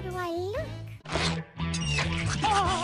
How do I look? Oh.